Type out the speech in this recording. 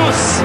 Marquinhos.